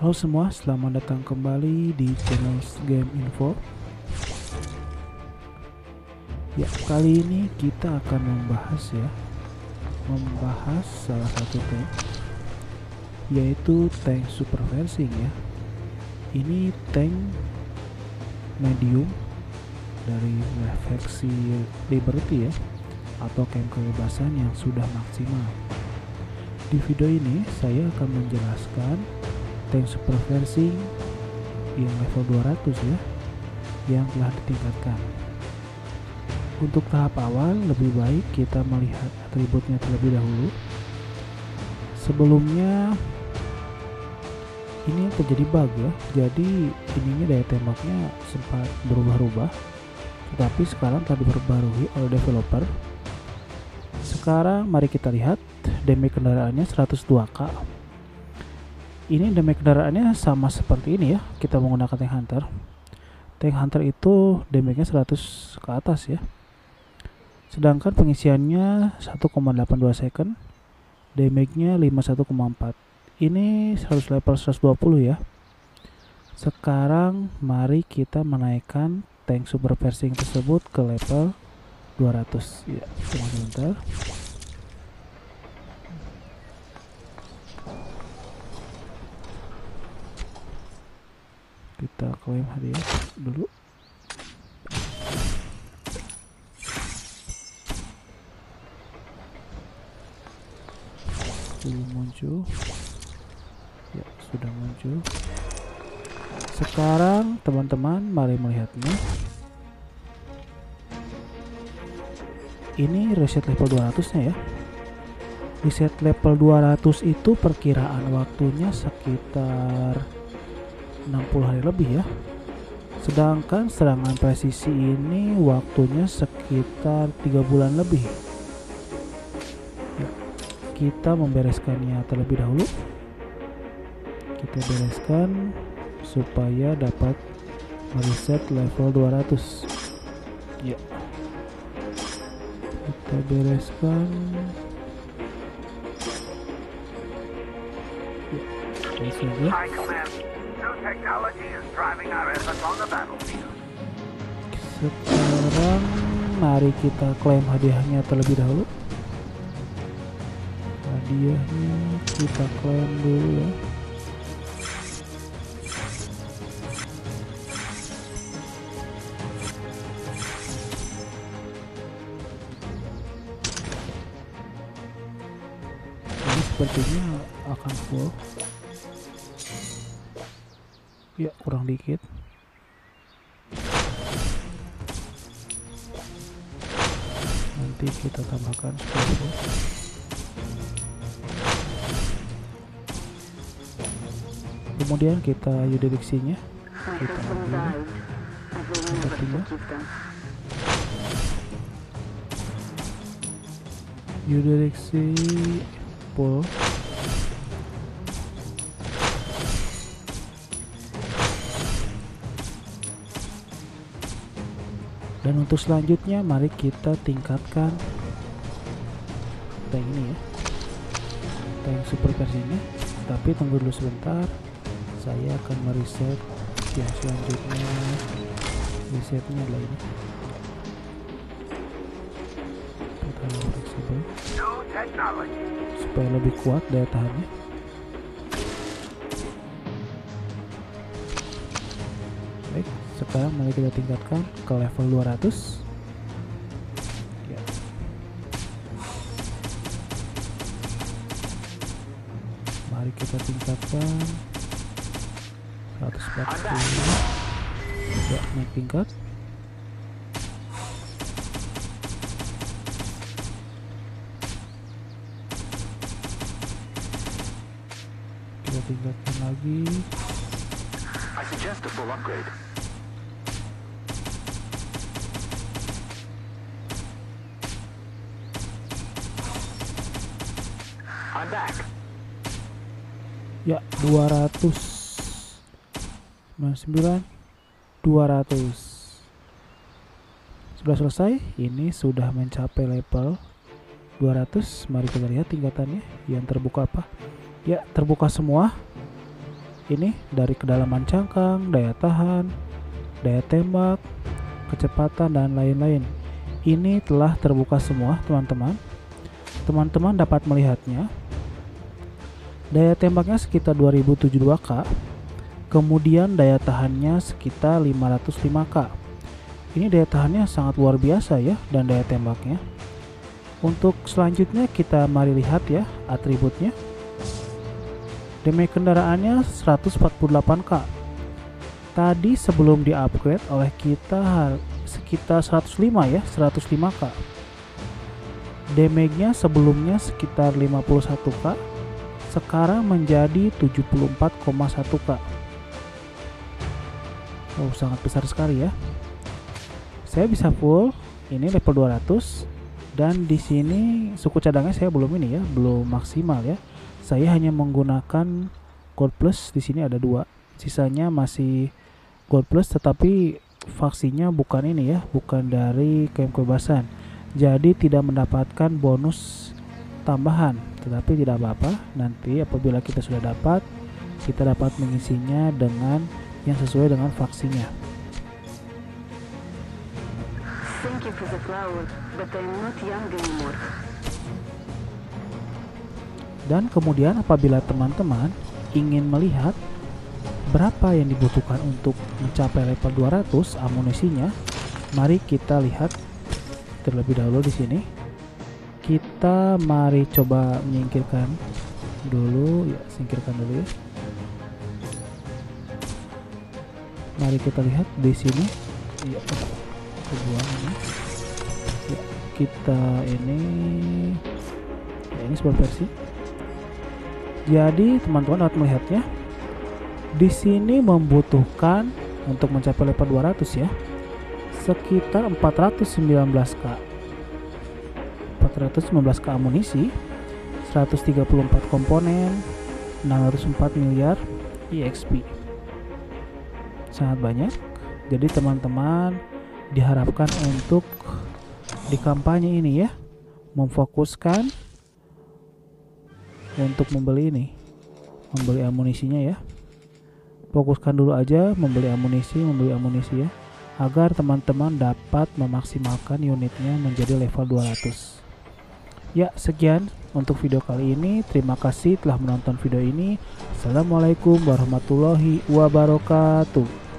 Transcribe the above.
Halo semua, selamat datang kembali di channel Game Info. Ya, kali ini kita akan membahas ya, membahas salah satu tank, yaitu tank super versing ya. Ini tank medium dari versi Liberty ya, atau camp kebebasan yang sudah maksimal. Di video ini saya akan menjelaskan tank super versing yang level 200 ya yang telah ditingkatkan. Untuk tahap awal lebih baik kita melihat atributnya terlebih dahulu. Sebelumnya ini terjadi bug ya. Jadi ininya daya tembaknya sempat berubah-ubah. Tetapi sekarang telah diperbarui oleh developer. Sekarang mari kita lihat damage kendaraannya 102k ini damage kendaraannya sama seperti ini ya kita menggunakan tank hunter. Tank hunter itu damage nya 100 ke atas ya. Sedangkan pengisiannya 1,82 second damage nya 51,4 ini 100 level 120 ya. Sekarang mari kita menaikkan tank super versing tersebut ke level 200 ya tunggu sebentar kita klaim hadiah dulu. Belum muncul. Ya sudah muncul. Sekarang teman-teman mari melihatnya. Ini reset level 200 nya ya. Reset level 200 itu perkiraan waktunya sekitar 60 hari lebih ya. Sedangkan serangan presisi ini waktunya sekitar tiga bulan lebih. Ya, kita membereskannya terlebih dahulu. Kita bereskan supaya dapat mereset level 200 ya. Kita bereskan. Ya, saja sekarang mari kita klaim hadiahnya terlebih dahulu. Hadiahnya kita klaim dulu ya. Ini sepertinya akan full. Ya, kurang dikit. Nanti kita tambahkan Kemudian kita yudidiksinya. Kita ambil. Yudidiksi full. Dan untuk selanjutnya mari kita tingkatkan tank ini ya. Tank super versinya tapi tunggu dulu sebentar. Saya akan mereset yang selanjutnya. Resetnya adalah ini. Supaya lebih kuat daya tahannya sekarang mari kita tingkatkan ke level 200 ya. mari kita tingkatkan 140 ya naik tingkat tingkatkan lagi I suggest a full upgrade. Ya, 200 99 200 Sudah selesai, ini sudah mencapai level 200 Mari kita lihat tingkatannya Yang terbuka apa Ya, terbuka semua ini dari kedalaman cangkang, daya tahan, daya tembak, kecepatan dan lain-lain. Ini telah terbuka semua, teman-teman. Teman-teman dapat melihatnya. Daya tembaknya sekitar 2072K. Kemudian daya tahannya sekitar 505K. Ini daya tahannya sangat luar biasa ya dan daya tembaknya. Untuk selanjutnya kita mari lihat ya atributnya. Damage kendaraannya 148k. Tadi sebelum di-upgrade oleh kita sekitar 105 ya, 105k. Damage-nya sebelumnya sekitar 51k, sekarang menjadi 74,1k. Oh, sangat besar sekali ya. Saya bisa full, ini level 200 dan di sini suku cadangnya saya belum ini ya, belum maksimal ya saya hanya menggunakan gold plus di sini ada dua sisanya masih gold plus tetapi vaksinnya bukan ini ya bukan dari kebebasan jadi tidak mendapatkan bonus tambahan tetapi tidak apa-apa nanti apabila kita sudah dapat kita dapat mengisinya dengan yang sesuai dengan vaksinnya Thank you for the flower, but I'm not young anymore. Dan kemudian apabila teman-teman ingin melihat berapa yang dibutuhkan untuk mencapai level 200 amunisinya, mari kita lihat terlebih dahulu di sini. Kita mari coba menyingkirkan dulu ya, singkirkan dulu ya. Mari kita lihat di sini. Ya, kebuang ini. Ya, kita ini ya ini sebuah versi jadi teman-teman dapat melihatnya. Di sini membutuhkan untuk mencapai level 200 ya. Sekitar 419k. 419k amunisi, 134 komponen, 604 miliar EXP. Sangat banyak. Jadi teman-teman diharapkan untuk di kampanye ini ya memfokuskan untuk membeli ini membeli amunisinya ya fokuskan dulu aja membeli amunisi membeli amunisi ya agar teman-teman dapat memaksimalkan unitnya menjadi level 200 ya sekian untuk video kali ini. Terima kasih telah menonton video ini. Assalamualaikum warahmatullahi wabarakatuh